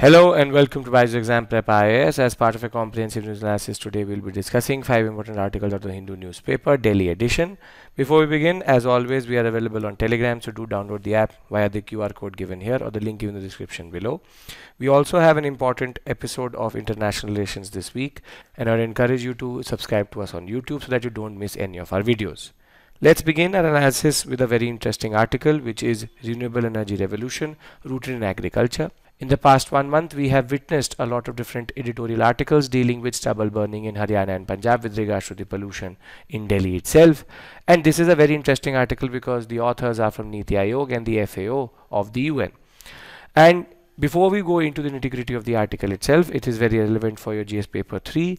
Hello and welcome to Byju's Exam Prep IAS. As part of a comprehensive news analysis, today we'll be discussing five important articles of the Hindu newspaper, Delhi edition. Before we begin, as always, we are available on Telegram, so do download the app via the QR code given here or the link given in the description below. We also have an important episode of International Relations this week, and I would encourage you to subscribe to us on YouTube so that you don't miss any of our videos. Let's begin our analysis with a very interesting article, which is Renewable Energy Revolution Rooted in Agriculture. In the past one month, we have witnessed a lot of different editorial articles dealing with stubble burning in Haryana and Punjab with regards to the pollution in Delhi itself. And this is a very interesting article because the authors are from Niti Aayog and the FAO of the UN. And before we go into the nitty-gritty of the article itself, it is very relevant for your GS paper 3.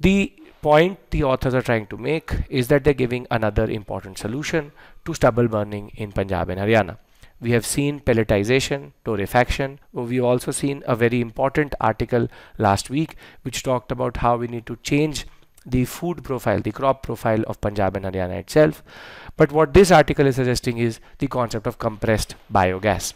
The point the authors are trying to make is that they're giving another important solution to stubble burning in Punjab and Haryana we have seen pelletization, torrefaction. We've also seen a very important article last week which talked about how we need to change the food profile, the crop profile of Punjab and Haryana itself. But what this article is suggesting is the concept of compressed biogas.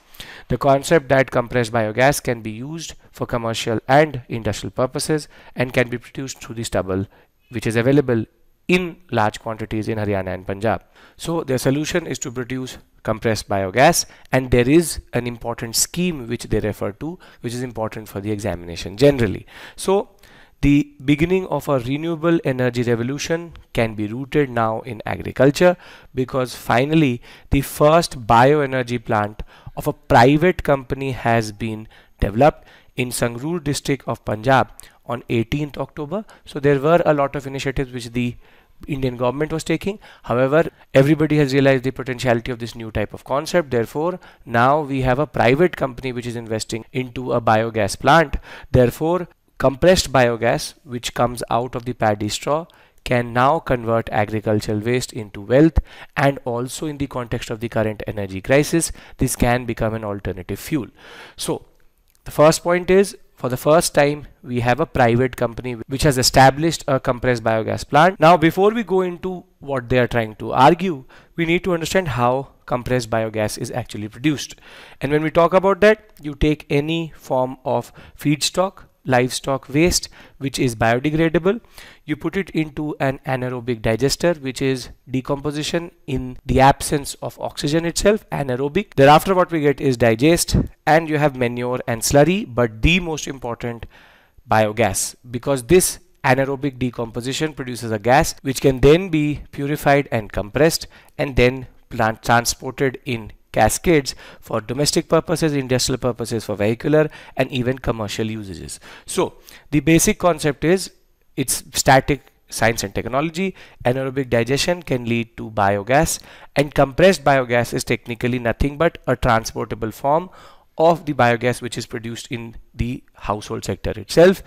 The concept that compressed biogas can be used for commercial and industrial purposes and can be produced through the stubble which is available in large quantities in Haryana and Punjab. So their solution is to produce compressed biogas and there is an important scheme which they refer to which is important for the examination generally. So the beginning of a renewable energy revolution can be rooted now in agriculture because finally the first bioenergy plant of a private company has been developed in Sangrur district of Punjab on 18th October. So there were a lot of initiatives which the Indian government was taking. However, everybody has realized the potentiality of this new type of concept. Therefore, now we have a private company which is investing into a biogas plant. Therefore, compressed biogas which comes out of the paddy straw can now convert agricultural waste into wealth and also in the context of the current energy crisis this can become an alternative fuel so the first point is for the first time we have a private company which has established a compressed biogas plant. Now before we go into what they are trying to argue, we need to understand how compressed biogas is actually produced. And when we talk about that, you take any form of feedstock livestock waste which is biodegradable. You put it into an anaerobic digester which is decomposition in the absence of oxygen itself anaerobic. Thereafter what we get is digest and you have manure and slurry but the most important biogas because this anaerobic decomposition produces a gas which can then be purified and compressed and then plant transported in cascades for domestic purposes, industrial purposes, for vehicular and even commercial usages. So the basic concept is it's static science and technology. Anaerobic digestion can lead to biogas and compressed biogas is technically nothing but a transportable form of the biogas which is produced in the household sector itself.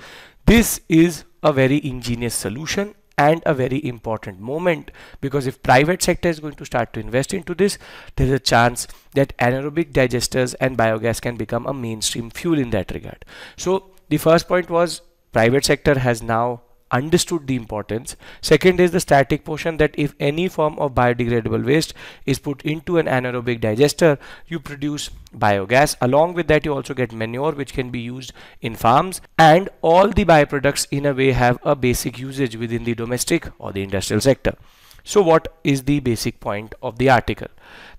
This is a very ingenious solution and a very important moment. Because if private sector is going to start to invest into this there is a chance that anaerobic digesters and biogas can become a mainstream fuel in that regard. So the first point was private sector has now understood the importance. Second is the static portion that if any form of biodegradable waste is put into an anaerobic digester, you produce biogas. Along with that, you also get manure which can be used in farms and all the byproducts in a way have a basic usage within the domestic or the industrial sector. So what is the basic point of the article?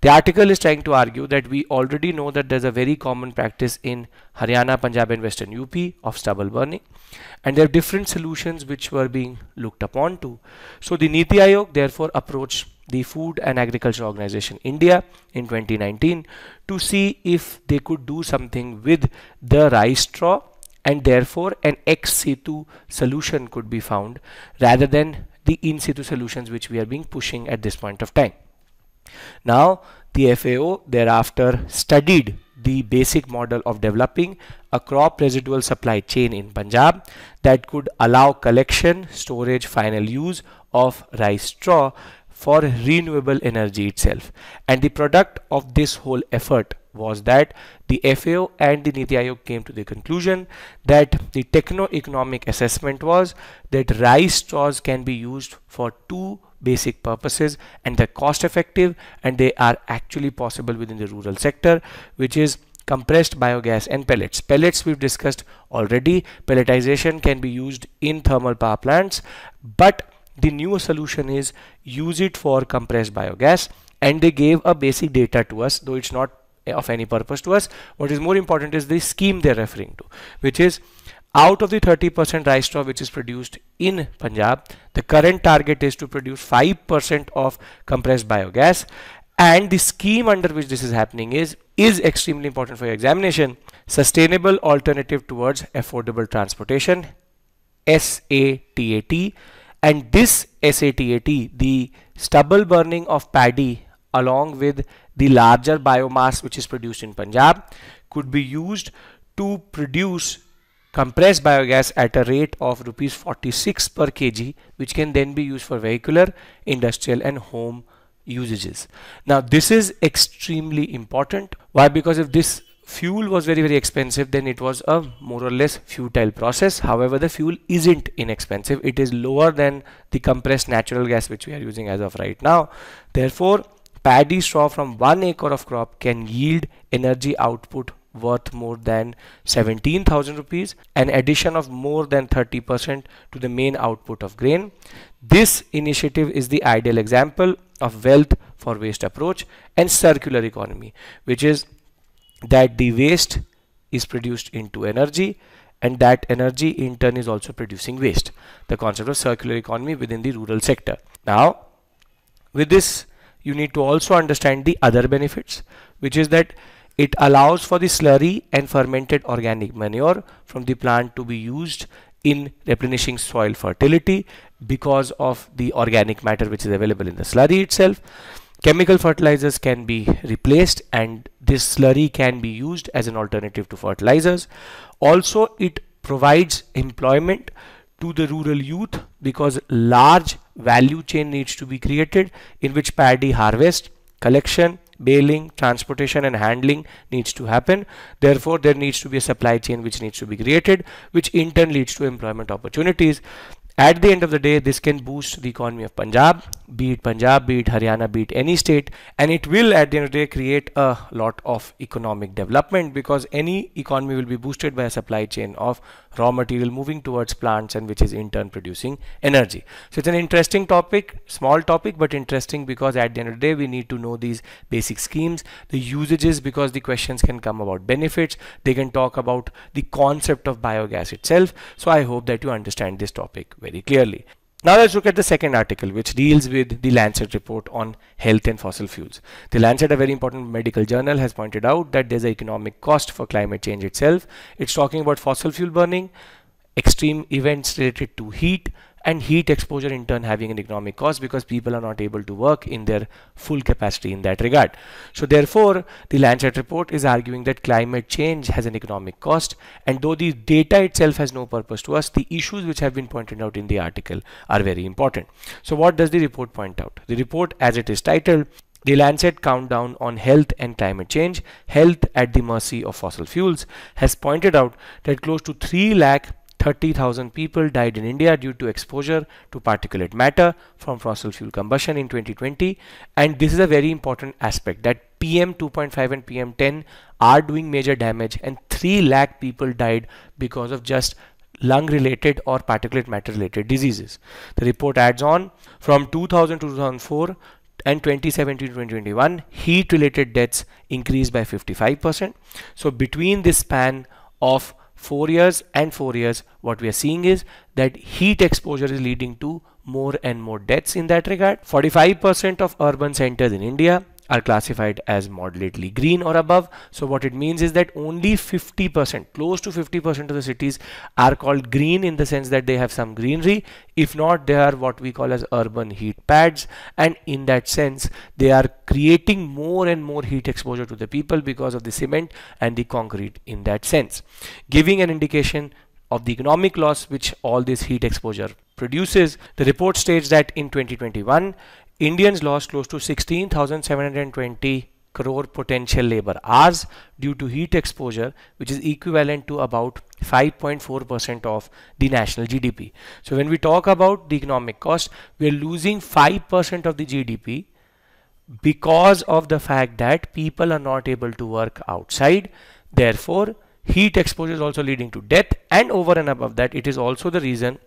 The article is trying to argue that we already know that there's a very common practice in Haryana, Punjab and Western UP of stubble burning and there are different solutions which were being looked upon to. So the Niti Aayog therefore approached the Food and Agriculture Organization India in 2019 to see if they could do something with the rice straw and therefore an ex situ solution could be found rather than the in situ solutions which we are being pushing at this point of time. Now the FAO thereafter studied the basic model of developing a crop residual supply chain in Punjab that could allow collection, storage, final use of rice straw for renewable energy itself. And the product of this whole effort was that the FAO and the Niti Aayog came to the conclusion that the techno-economic assessment was that rice straws can be used for two basic purposes and they're cost effective and they are actually possible within the rural sector which is compressed biogas and pellets. Pellets we've discussed already. Pelletization can be used in thermal power plants, but the new solution is use it for compressed biogas and they gave a basic data to us though it's not of any purpose to us. What is more important is the scheme they're referring to, which is out of the 30% rice straw which is produced in Punjab, the current target is to produce 5% of compressed biogas. And the scheme under which this is happening is is extremely important for your examination. Sustainable alternative towards affordable transportation SATAT and this SATAT the stubble burning of paddy along with the larger biomass which is produced in Punjab could be used to produce compressed biogas at a rate of rupees 46 per kg which can then be used for vehicular industrial and home usages. Now this is extremely important. Why? Because if this fuel was very very expensive then it was a more or less futile process. However the fuel isn't inexpensive. It is lower than the compressed natural gas which we are using as of right now. Therefore paddy straw from one acre of crop can yield energy output worth more than 17,000 rupees, an addition of more than 30% to the main output of grain. This initiative is the ideal example of wealth for waste approach and circular economy, which is that the waste is produced into energy and that energy in turn is also producing waste. The concept of circular economy within the rural sector. Now, with this, you need to also understand the other benefits, which is that it allows for the slurry and fermented organic manure from the plant to be used in replenishing soil fertility because of the organic matter which is available in the slurry itself. Chemical fertilizers can be replaced and this slurry can be used as an alternative to fertilizers. Also, it provides employment to the rural youth because large value chain needs to be created in which paddy harvest, collection, baling, transportation and handling needs to happen. Therefore, there needs to be a supply chain which needs to be created, which in turn leads to employment opportunities. At the end of the day, this can boost the economy of Punjab, be it Punjab, be it Haryana, be it any state, and it will at the end of the day create a lot of economic development because any economy will be boosted by a supply chain of raw material moving towards plants and which is in turn producing energy. So it's an interesting topic, small topic, but interesting because at the end of the day, we need to know these basic schemes, the usages because the questions can come about benefits. They can talk about the concept of biogas itself. So I hope that you understand this topic very clearly. Now let's look at the second article which deals with the Lancet report on health and fossil fuels. The Lancet, a very important medical journal, has pointed out that there's an economic cost for climate change itself. It's talking about fossil fuel burning, extreme events related to heat, and heat exposure in turn having an economic cost because people are not able to work in their full capacity in that regard. So therefore, the Lancet report is arguing that climate change has an economic cost and though the data itself has no purpose to us, the issues which have been pointed out in the article are very important. So what does the report point out? The report as it is titled the Lancet Countdown on Health and Climate Change, Health at the Mercy of Fossil Fuels, has pointed out that close to 3 lakh 30,000 people died in India due to exposure to particulate matter from fossil fuel combustion in 2020 and this is a very important aspect that PM 2.5 and PM 10 are doing major damage and 3 lakh people died because of just lung related or particulate matter related diseases. The report adds on from 2000 to 2004 and 2017 to 2021 heat related deaths increased by 55%. So between this span of four years and four years what we are seeing is that heat exposure is leading to more and more deaths in that regard. 45% of urban centers in india are classified as moderately green or above. So what it means is that only 50%, close to 50% of the cities are called green in the sense that they have some greenery. If not, they are what we call as urban heat pads. And in that sense, they are creating more and more heat exposure to the people because of the cement and the concrete in that sense. Giving an indication of the economic loss which all this heat exposure produces. The report states that in 2021, Indians lost close to 16,720 crore potential labor hours due to heat exposure which is equivalent to about 5.4% of the national GDP. So when we talk about the economic cost we are losing 5% of the GDP because of the fact that people are not able to work outside Therefore, heat exposure is also leading to death and over and above that it is also the reason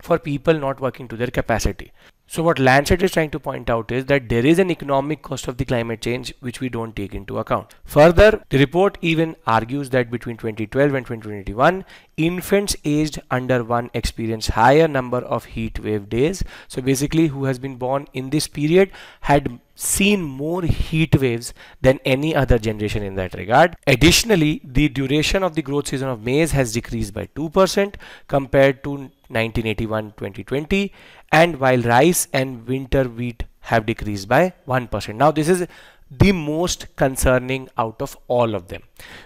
for people not working to their capacity. So what Lancet is trying to point out is that there is an economic cost of the climate change which we don't take into account. Further, the report even argues that between 2012 and 2021, infants aged under one experience higher number of heat wave days. So basically who has been born in this period had seen more heat waves than any other generation in that regard. Additionally, the duration of the growth season of maize has decreased by 2% compared to 1981-2020 and while rice and winter wheat have decreased by 1%. Now this is the most concerning out of all of them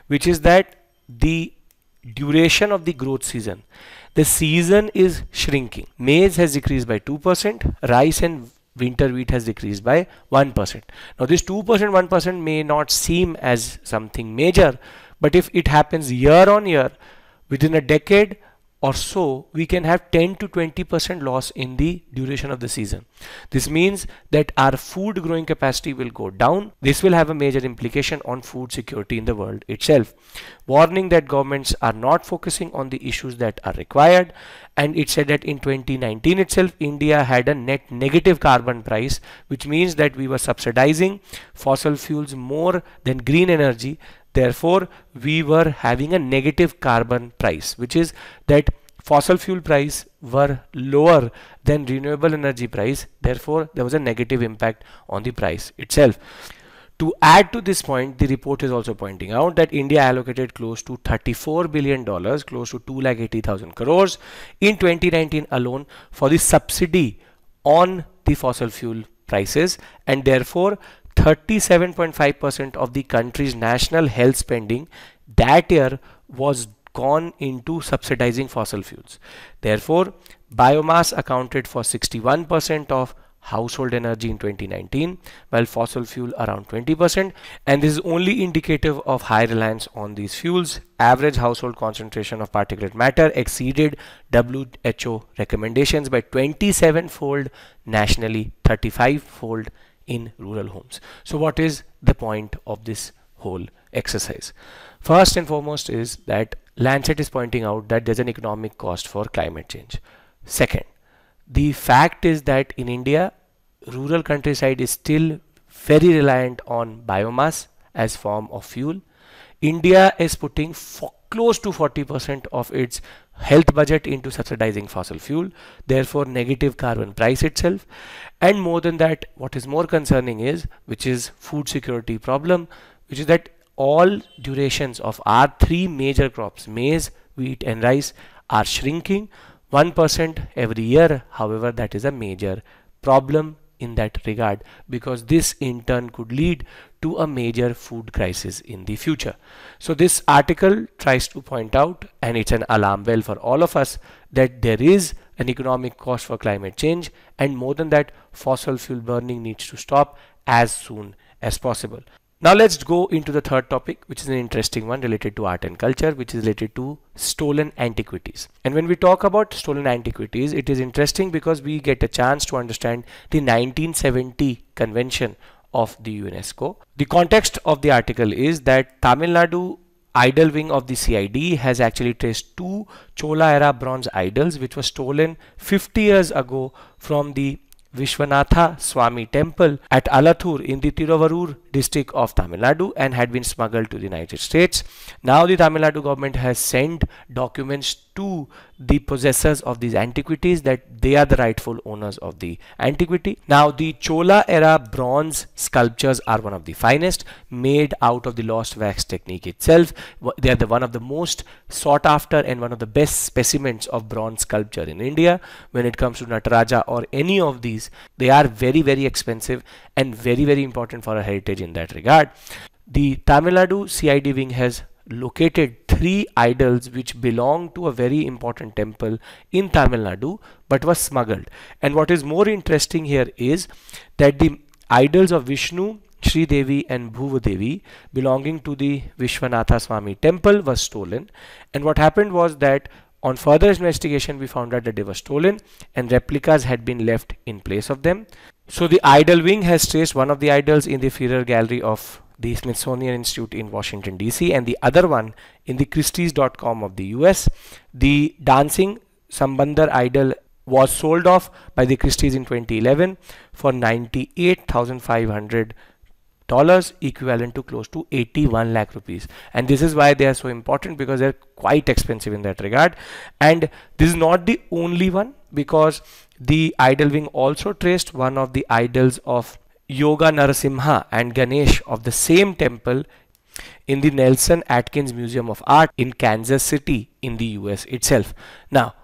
which is that the duration of the growth season the season is shrinking maize has decreased by 2% rice and winter wheat has decreased by 1% now this 2% 1% may not seem as something major but if it happens year on year within a decade or so, we can have 10 to 20% loss in the duration of the season. This means that our food growing capacity will go down. This will have a major implication on food security in the world itself. Warning that governments are not focusing on the issues that are required. And it said that in 2019 itself, India had a net negative carbon price, which means that we were subsidizing fossil fuels more than green energy Therefore, we were having a negative carbon price, which is that fossil fuel price were lower than renewable energy price. Therefore, there was a negative impact on the price itself. To add to this point, the report is also pointing out that India allocated close to $34 billion, close to 2,80,000 crores in 2019 alone for the subsidy on the fossil fuel prices and therefore 37.5% of the country's national health spending that year was gone into subsidizing fossil fuels. Therefore, biomass accounted for 61% of household energy in 2019 while fossil fuel around 20% and this is only indicative of high reliance on these fuels average household concentration of particulate matter exceeded WHO recommendations by 27 fold nationally 35 fold in rural homes. So what is the point of this whole exercise? First and foremost is that Lancet is pointing out that there's an economic cost for climate change. Second, the fact is that in India, rural countryside is still very reliant on biomass as form of fuel. India is putting close to 40% of its health budget into subsidizing fossil fuel therefore negative carbon price itself. And more than that what is more concerning is which is food security problem which is that all durations of our three major crops maize wheat and rice are shrinking 1% every year. However that is a major problem in that regard because this in turn could lead to a major food crisis in the future. So this article tries to point out and it's an alarm bell for all of us that there is an economic cost for climate change and more than that fossil fuel burning needs to stop as soon as possible. Now let's go into the third topic, which is an interesting one related to art and culture, which is related to stolen antiquities. And when we talk about stolen antiquities, it is interesting because we get a chance to understand the 1970 convention of the UNESCO. The context of the article is that Tamil Nadu idol wing of the CID has actually traced two Chola era bronze idols which were stolen 50 years ago from the Vishwanatha Swami temple at Alathur in the Tiruvarur district of Tamil Nadu and had been smuggled to the United States. Now the Tamil Nadu government has sent documents to the possessors of these antiquities that they are the rightful owners of the antiquity. Now the Chola era bronze sculptures are one of the finest made out of the lost wax technique itself. They are the one of the most sought after and one of the best specimens of bronze sculpture in India. When it comes to Nataraja or any of these, they are very very expensive and very very important for our heritage in that regard. The Tamil Nadu CID wing has located three idols which belong to a very important temple in Tamil Nadu but was smuggled. And what is more interesting here is that the idols of Vishnu, Sri Devi and Bhuva Devi belonging to the Vishwanatha Swami temple was stolen. And what happened was that on further investigation we found out that they were stolen and replicas had been left in place of them. So the idol wing has traced one of the idols in the Freer gallery of the Smithsonian Institute in Washington DC and the other one in the Christie's.com of the US. The dancing Sambandar idol was sold off by the Christie's in 2011 for 98,500 dollars equivalent to close to 81 lakh rupees and this is why they are so important because they're quite expensive in that regard and this is not the only one because the idol wing also traced one of the idols of Yoga Narasimha and Ganesh of the same temple in the Nelson Atkins Museum of Art in Kansas City in the US itself. Now,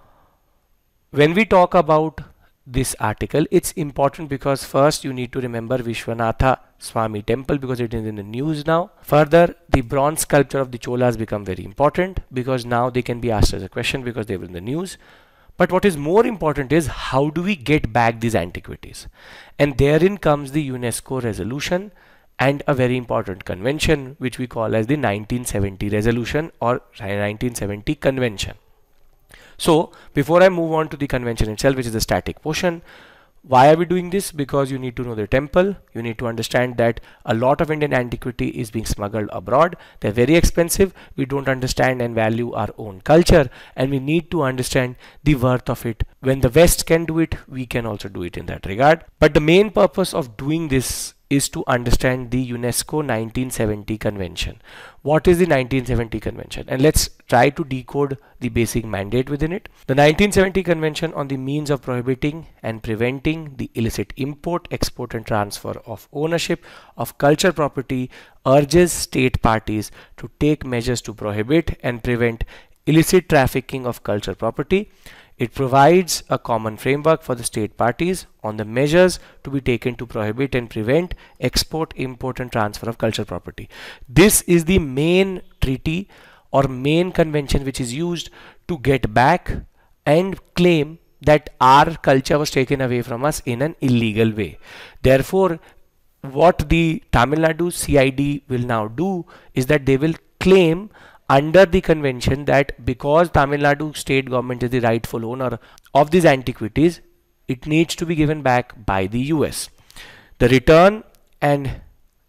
when we talk about this article, it's important because first you need to remember Vishwanatha Swami temple because it is in the news now. Further, the bronze sculpture of the Cholas become very important because now they can be asked as a question because they were in the news. But what is more important is how do we get back these antiquities? And therein comes the UNESCO resolution and a very important convention which we call as the 1970 resolution or 1970 convention. So before I move on to the convention itself which is the static portion why are we doing this? Because you need to know the temple. You need to understand that a lot of Indian antiquity is being smuggled abroad. They're very expensive. We don't understand and value our own culture and we need to understand the worth of it. When the West can do it, we can also do it in that regard. But the main purpose of doing this is to understand the UNESCO 1970 convention. What is the 1970 convention? And let's try to decode the basic mandate within it. The 1970 convention on the means of prohibiting and preventing the illicit import, export and transfer of ownership of culture property urges state parties to take measures to prohibit and prevent illicit trafficking of culture property it provides a common framework for the state parties on the measures to be taken to prohibit and prevent export, import and transfer of cultural property. This is the main treaty or main convention which is used to get back and claim that our culture was taken away from us in an illegal way. Therefore, what the Tamil Nadu CID will now do is that they will claim under the convention that because Tamil Nadu state government is the rightful owner of these antiquities, it needs to be given back by the US. The return and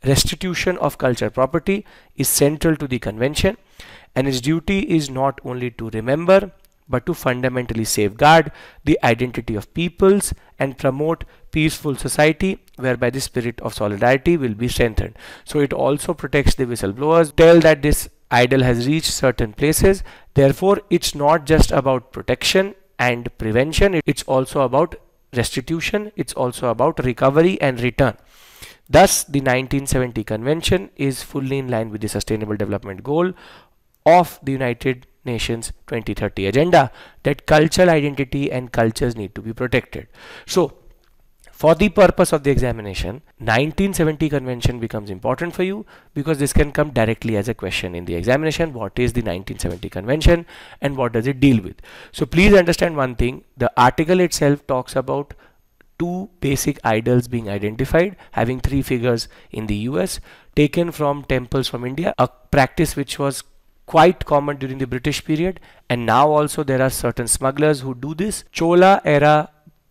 restitution of cultural property is central to the convention and its duty is not only to remember but to fundamentally safeguard the identity of peoples and promote peaceful society whereby the spirit of solidarity will be strengthened. So it also protects the whistleblowers, tell that this idol has reached certain places. Therefore, it's not just about protection and prevention, it's also about restitution, it's also about recovery and return. Thus, the 1970 Convention is fully in line with the Sustainable Development Goal of the United Nations 2030 agenda that cultural identity and cultures need to be protected. So, for the purpose of the examination, 1970 convention becomes important for you because this can come directly as a question in the examination. What is the 1970 convention and what does it deal with? So please understand one thing. The article itself talks about two basic idols being identified having three figures in the US taken from temples from India, a practice which was quite common during the British period and now also there are certain smugglers who do this. Chola era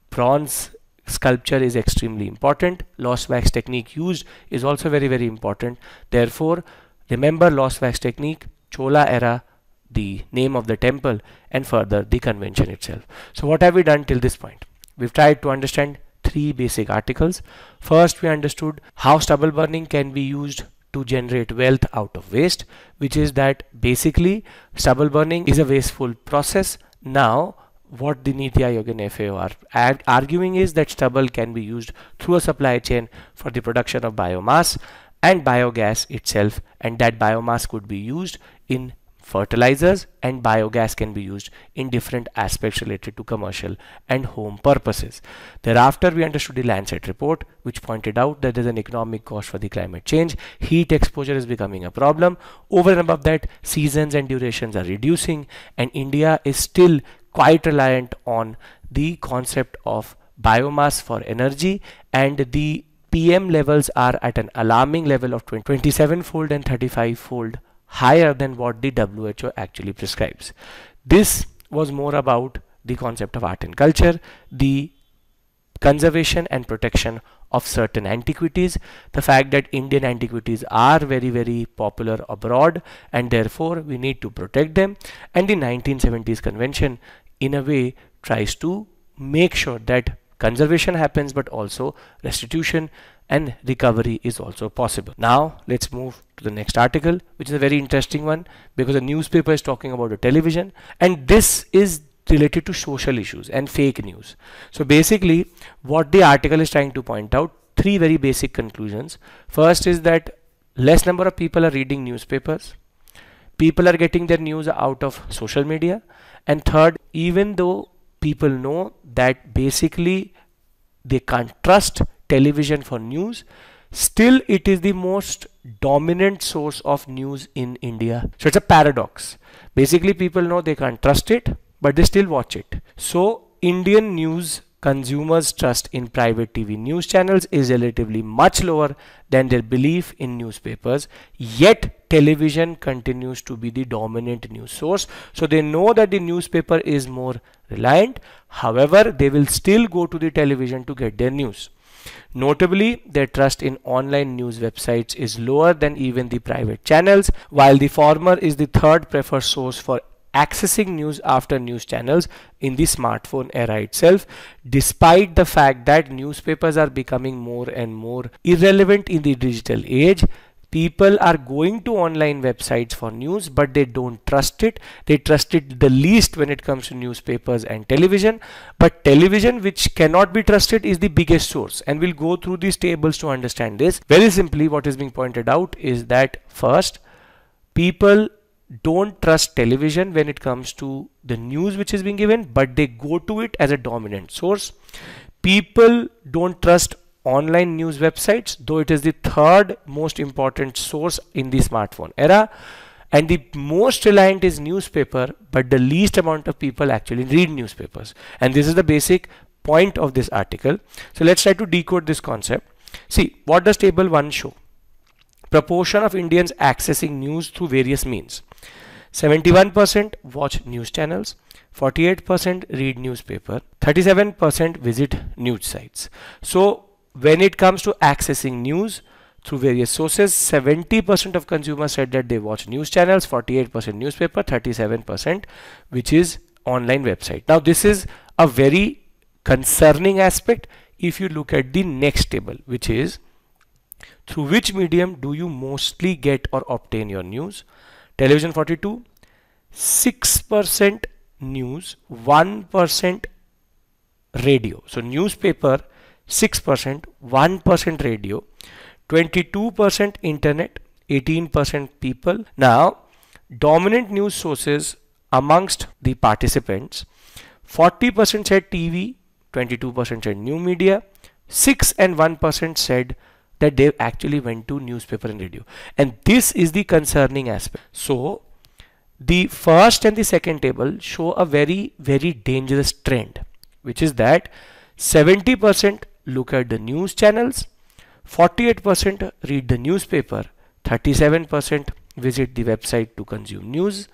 bronze sculpture is extremely important. Loss wax technique used is also very very important. Therefore remember loss wax technique chola era the name of the temple and further the convention itself. So what have we done till this point? We've tried to understand three basic articles. First we understood how stubble burning can be used to generate wealth out of waste which is that basically stubble burning is a wasteful process. Now what the Niti Aayog and FAO are arguing is that stubble can be used through a supply chain for the production of biomass and biogas itself and that biomass could be used in fertilizers and biogas can be used in different aspects related to commercial and home purposes. Thereafter we understood the Lancet report which pointed out that there is an economic cost for the climate change. Heat exposure is becoming a problem. Over and above that seasons and durations are reducing and India is still quite reliant on the concept of biomass for energy and the PM levels are at an alarming level of 27 fold and 35 fold higher than what the WHO actually prescribes. This was more about the concept of art and culture. The conservation and protection of certain antiquities the fact that indian antiquities are very very popular abroad and therefore we need to protect them and the 1970s convention in a way tries to make sure that conservation happens but also restitution and recovery is also possible now let's move to the next article which is a very interesting one because the newspaper is talking about the television and this is related to social issues and fake news. So basically what the article is trying to point out three very basic conclusions. First is that less number of people are reading newspapers. People are getting their news out of social media. And third, even though people know that basically they can't trust television for news, still it is the most dominant source of news in India. So it's a paradox. Basically people know they can't trust it but they still watch it. So Indian news consumers trust in private TV news channels is relatively much lower than their belief in newspapers yet television continues to be the dominant news source. So they know that the newspaper is more reliant. However they will still go to the television to get their news. Notably, their trust in online news websites is lower than even the private channels, while the former is the third preferred source for accessing news after news channels in the smartphone era itself despite the fact that newspapers are becoming more and more irrelevant in the digital age people are going to online websites for news but they don't trust it. They trust it the least when it comes to newspapers and television. But television which cannot be trusted is the biggest source. And we'll go through these tables to understand this. Very simply what is being pointed out is that first people don't trust television when it comes to the news which is being given but they go to it as a dominant source. People don't trust online news websites though it is the third most important source in the smartphone era. And the most reliant is newspaper but the least amount of people actually read newspapers. And this is the basic point of this article. So let's try to decode this concept. See what does table 1 show proportion of Indians accessing news through various means 71% watch news channels, 48% read newspaper, 37% visit news sites. So when it comes to accessing news through various sources, 70% of consumers said that they watch news channels, 48% newspaper, 37% which is online website. Now this is a very concerning aspect if you look at the next table which is through which medium do you mostly get or obtain your news? Television 42 6% news 1% radio. So newspaper 6% 1% radio 22% internet 18% people. Now dominant news sources amongst the participants 40% said TV 22% said new media 6 and 1% said that they actually went to newspaper and radio. And this is the concerning aspect. So the first and the second table show a very very dangerous trend which is that 70% look at the news channels 48% read the newspaper 37% visit the website to consume news.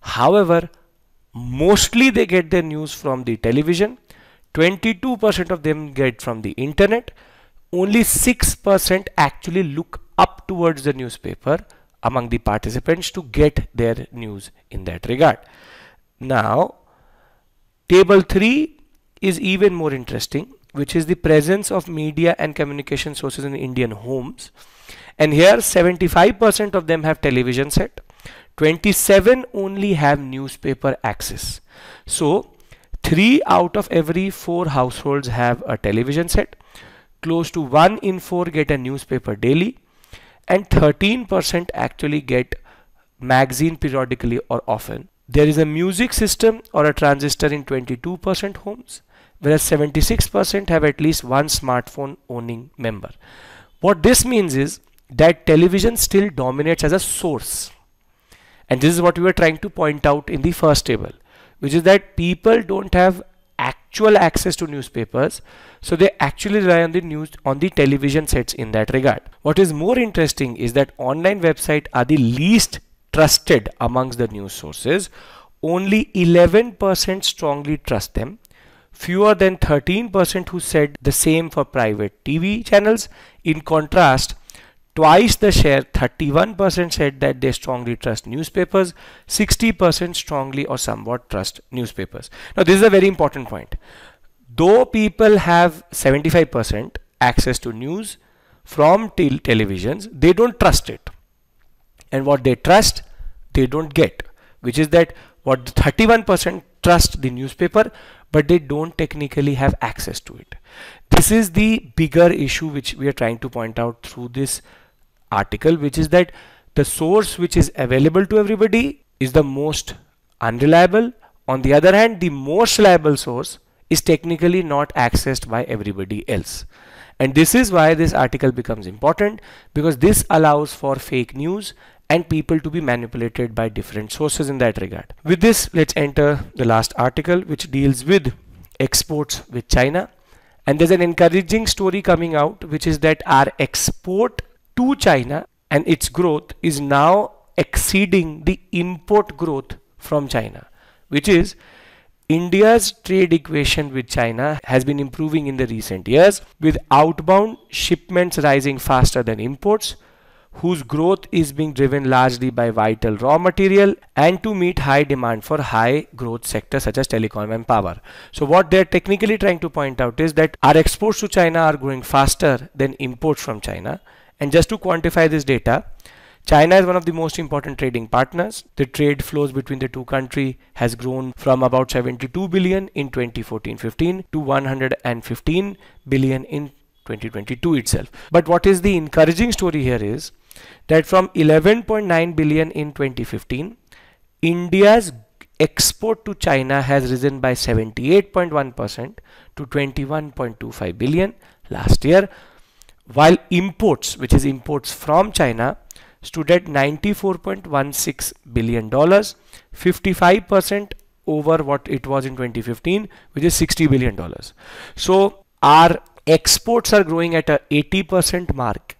However mostly they get their news from the television 22% of them get from the internet only 6% actually look up towards the newspaper among the participants to get their news in that regard. Now, table 3 is even more interesting, which is the presence of media and communication sources in Indian homes. And here 75% of them have television set, 27 only have newspaper access. So, 3 out of every 4 households have a television set close to 1 in 4 get a newspaper daily and 13% actually get magazine periodically or often. There is a music system or a transistor in 22% homes whereas 76% have at least one smartphone owning member. What this means is that television still dominates as a source and this is what we were trying to point out in the first table which is that people don't have actual access to newspapers so they actually rely on the news on the television sets in that regard. What is more interesting is that online websites are the least trusted amongst the news sources. Only 11% strongly trust them. Fewer than 13% who said the same for private TV channels. In contrast, twice the share 31% said that they strongly trust newspapers 60% strongly or somewhat trust newspapers. Now this is a very important point. Though people have 75% access to news from tel televisions they don't trust it. And what they trust they don't get which is that what 31% trust the newspaper but they don't technically have access to it. This is the bigger issue which we are trying to point out through this article which is that the source which is available to everybody is the most unreliable on the other hand the most reliable source is technically not accessed by everybody else and this is why this article becomes important because this allows for fake news and people to be manipulated by different sources in that regard. With this, let's enter the last article which deals with exports with China. And there's an encouraging story coming out which is that our export to China and its growth is now exceeding the import growth from China, which is India's trade equation with China has been improving in the recent years with outbound shipments rising faster than imports whose growth is being driven largely by vital raw material and to meet high demand for high growth sectors such as telecom and power. So what they're technically trying to point out is that our exports to China are growing faster than imports from China. And just to quantify this data, China is one of the most important trading partners. The trade flows between the two countries has grown from about 72 billion in 2014-15 to 115 billion in 2022 itself. But what is the encouraging story here is that from 11.9 billion in 2015 India's export to China has risen by 78.1% to 21.25 billion last year while imports which is imports from China stood at 94.16 billion dollars 55% over what it was in 2015 which is 60 billion dollars so our exports are growing at a 80% mark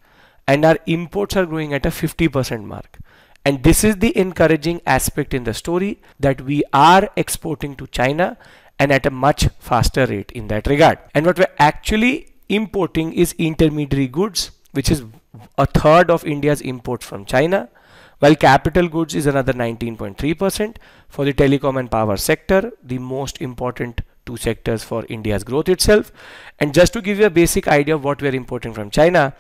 and our imports are growing at a 50% mark. And this is the encouraging aspect in the story that we are exporting to China and at a much faster rate in that regard. And what we're actually importing is intermediary goods, which is a third of India's imports from China, while capital goods is another 19.3% for the telecom and power sector, the most important two sectors for India's growth itself. And just to give you a basic idea of what we're importing from China,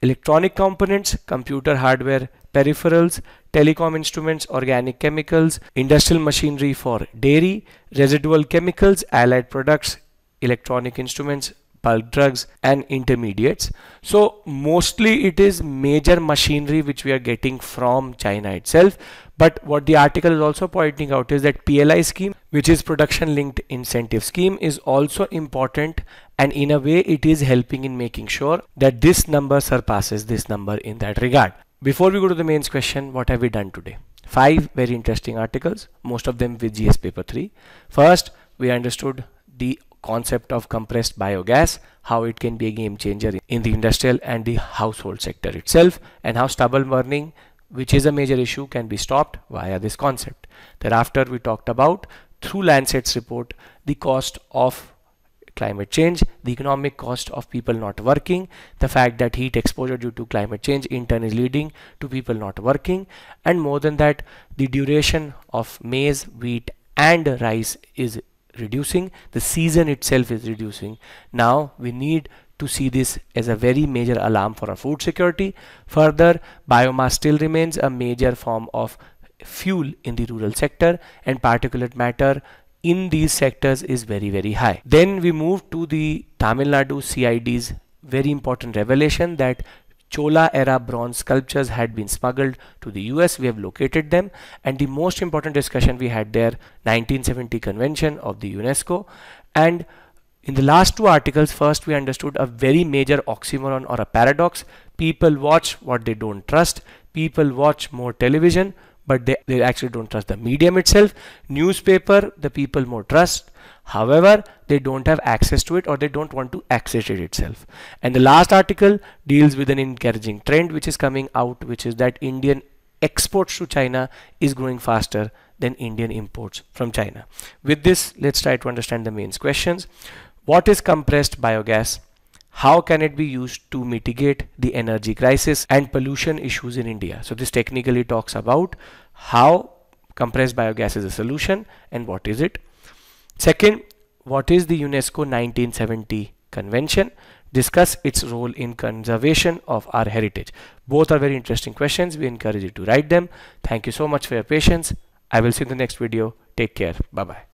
electronic components, computer hardware, peripherals, telecom instruments, organic chemicals, industrial machinery for dairy, residual chemicals, allied products, electronic instruments, bulk drugs and intermediates. So mostly it is major machinery which we are getting from China itself. But what the article is also pointing out is that PLI scheme, which is production linked incentive scheme is also important and in a way it is helping in making sure that this number surpasses this number in that regard. Before we go to the mains question, what have we done today? Five very interesting articles, most of them with GS paper 3. First, we understood the concept of compressed biogas, how it can be a game changer in the industrial and the household sector itself, and how stubble burning, which is a major issue, can be stopped via this concept. Thereafter, we talked about through Lancet's report the cost of climate change, the economic cost of people not working, the fact that heat exposure due to climate change in turn is leading to people not working, and more than that, the duration of maize, wheat, and rice is reducing, the season itself is reducing. Now we need to see this as a very major alarm for our food security. Further, biomass still remains a major form of fuel in the rural sector and particulate matter in these sectors is very very high. Then we move to the Tamil Nadu CID's very important revelation that Chola era bronze sculptures had been smuggled to the US. We have located them. And the most important discussion we had there 1970 convention of the UNESCO. And in the last two articles first we understood a very major oxymoron or a paradox. People watch what they don't trust. People watch more television but they, they actually don't trust the medium itself. Newspaper the people more trust however they don't have access to it or they don't want to access it itself and the last article deals with an encouraging trend which is coming out which is that indian exports to china is growing faster than Indian imports from China. With this, let's try to understand the main questions. What is compressed biogas? How can it be used to mitigate the energy crisis and pollution issues in India? So this technically talks about how compressed biogas is a solution and what is it. Second, what is the UNESCO 1970 convention? Discuss its role in conservation of our heritage. Both are very interesting questions. We encourage you to write them. Thank you so much for your patience. I will see you in the next video. Take care. Bye bye.